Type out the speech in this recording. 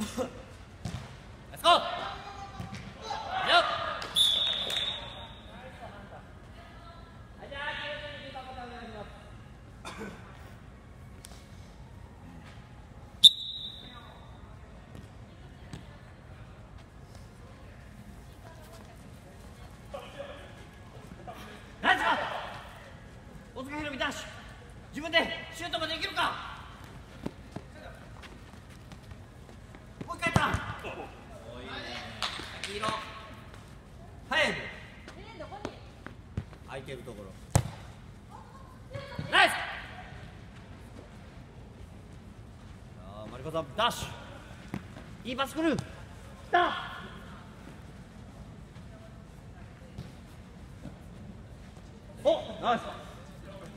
Let's go! 自分でシュートもできる？黄色。早い空いてるところ。ナイス！あマリコさんダッシュ。いいパス来るきた！おナイス。